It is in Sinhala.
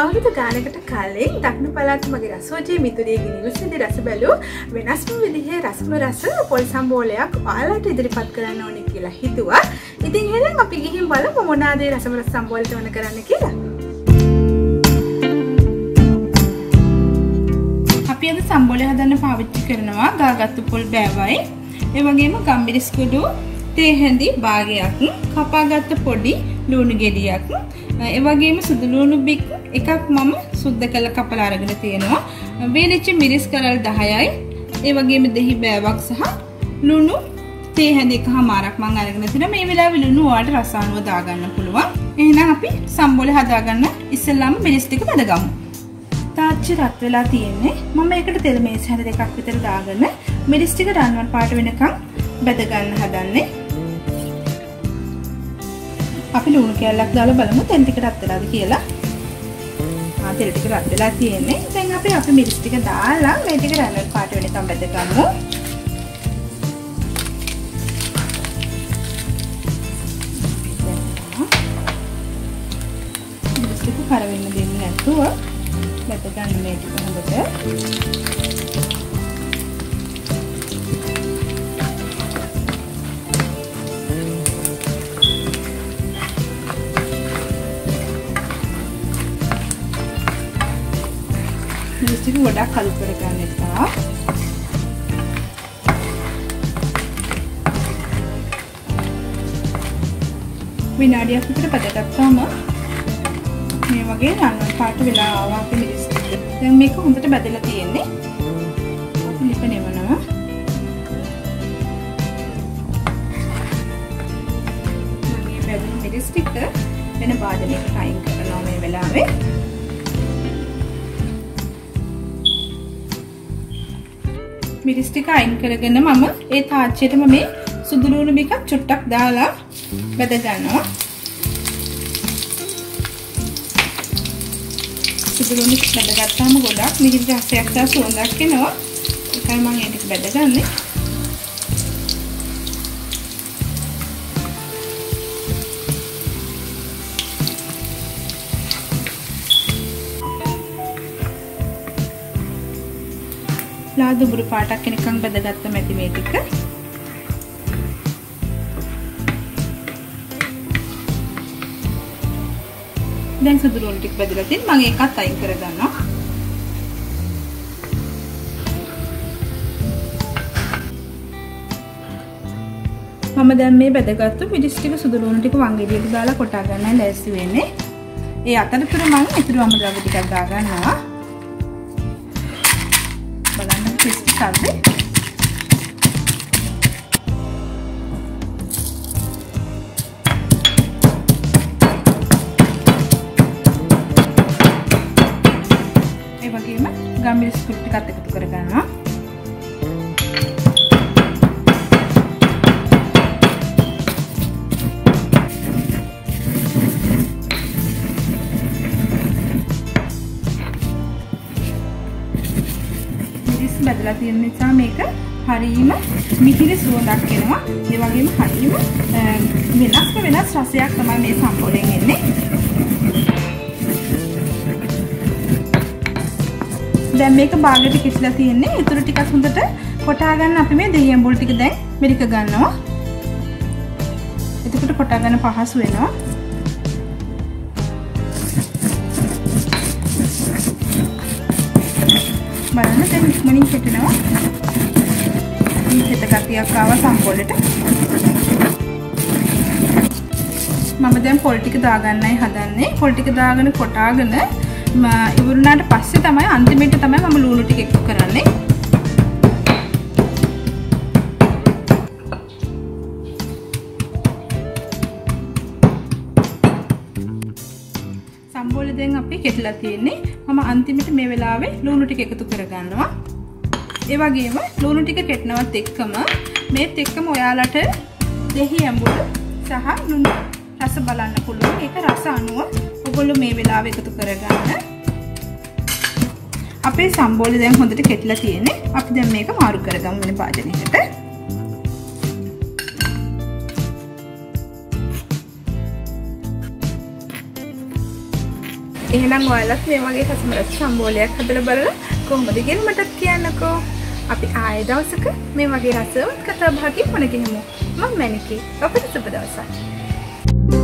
අවුරුදු ගානකට කලින් දක්න පලාත් මගේ රසෝජය මිතුරේගෙන නිවසේද රස බැලූ වෙනස්ම විදිහේ රසම රස පොල් සම්බෝලයක් ඔයාලට ඉදිරිපත් කරන්න ඕනෙ කියලා හිතුවා. ඉතින් එහෙනම් අපි ගිහින් බලමු මොනවාද රසම රස සම්බෝලයට ඕන කරන්න කියලා. අපි අද සම්බෝලය හදන්න පාවිච්චි කරනවා ගාගත්තු පොල් බෑවයි. ඒ වගේම ගම්බිරිස් කුඩු තේ හැඳි භාගයක් කපාගත්ත පොඩි ලුණු ගෙඩියක්. ඒ වගේම සුදු ලුණු බික් එකක් මම සුද්ධ කළ කපලා අරගෙන තියෙනවා. වේලිච්ච මිරිස් කරල් 10යි ඒ වගේම දෙහි බෑවක් සහ ලුණු තේ හැඳි එකමාරක් මම අරගෙන තියෙනවා. මේ වෙලාවේ ලුණු ඔයාලට රස අනුව දාගන්න පුළුවන්. එහෙනම් අපි සම්බෝලේ හදාගන්න ඉස්සෙල්ලාම මිරිස් ටික බදගමු තාච්චි රත් වෙලා තියෙන්නේ. මම ඒකට තෙල් මේස් හැර දෙකක් විතර දාගෙන මිරිස් ටික රන්වන් පාට වෙනකන් බැද ගන්න හදන්නේ. අපි ලුණු කෑල්ලක් දාලා බලමු තෙල් ටික රත් වෙලාද කියලා. ආ තෙල් ටික රත් වෙලා තියෙන්නේ. දැන් අපි අපි මිරිස් ටික දාලා මේ ටික රැල්වල් පාට වෙනකම් බෙද ගමු. මිරිස් ටික කර වෙන්න දෙන්නේ නැතුව බෙද ගන්න මේ ටික හොඳට. මිරිස් ටික ගොඩක් කළු කරගන්න එපා. විනාඩියක් විතර බදගත්තාම මේ වගේ රන්වන් පාට වෙලා ආවා අපේ මිරිස් ටික. දැන් මේක හොඳට බදලා තියෙන්නේ. මිරිස් ටික අයින් කරගෙන මම ඒ තාච්චියටම මේ සුදු ලුණු ටිකක් චුට්ටක් දාලා බෙද ගන්නවා. සුදු ලුණු බෙදගත්තාම ගොඩක් මිහිරි රසයක් සහ සුවඳක් එනවා. ඒකයි මම ඒ ටික බෙදගන්නේ. ලා දුඹුරු පාටක් එනකන් බැදගත්ත මැදි මේ ටික. දැන් සුදු ලුණු ටික බැදලා තියෙන මම ඒකත් අයින් කරගන්නවා. මම දැන් මේ බැදගත්තු මිරිස් ටික සුදු ලුණු ටික වංගෙඩියට දාලා කොටා ගන්නයි ලෑස්ති වෙන්නේ. ඒ අතරතුර මම ඉතුරු අමුද්‍රව්‍ය ටිකක් දා ගන්නවා crispy කරද ඒ වගේම ගම්මිරිස් කුටි ටිකත් එකතු කරගන්නවා බැදලා තියෙන නිසා මේක හරීම මිහිරි සුවඳක් එනවා. ඒ වගේම හරීම වෙනස්ම වෙනස් රසයක් තමයි මේ සම්බෝලෙන් එන්නේ. දැන් මේක බාගෙට කිස්ලා තියෙන්නේ. ඊටු ටිකක් හොඳට කොටා ගන්න අපි මේ දෙහි ඇඹුල් ටික දැන් මෙරික ගන්නවා. එතකොට කොටා ගන්න පහසු වෙනවා. බලන්න දැන් ඉක්මනින් කෙටෙනවා. මේ කෙට ගතියක් ආව සම්පොලට. මම දැන් පොල් ටික දාගන්නයි හදන්නේ. පොල් ටික දාගෙන කොටාගෙන ඉවරුනාට පස්සේ තමයි අන්තිමට තමයි මම ලුණු ටික එකතු කරන්නේ. දැන් අපි කෙටලා තියෙන්නේ. මම අන්තිමට මේ වෙලාවේ ලුණු ටික එකතු කරගන්නවා. ඒ වගේම ලුණු ටික කෙටනවත් එක්කම මේත් එක්කම ඔයාලට දෙහි ඇඹුල් සහ ලුණු රස බලන්න පුළුවන්. ඒක රස අනුව ඔයගොල්ලෝ මේ වෙලාවේ එකතු කරගන්න. අපේ සම්බෝලේ දැන් හොඳට කෙටලා තියෙන්නේ. අපි දැන් මේක මාරු කරගමු වෙන භාජනයකට. එහෙනම් ඔයාලත් මේ වගේ රසමරස සම්බෝලයක් හදලා බලලා කොහොමද කියලා මටත් කියන්නකෝ. අපි ආයෙ දවසක මේ වගේ රසවත් කතා බහකින් මුණ ගැහෙමු. මම මැනිකේ. ඔබට සුබ දවසක්.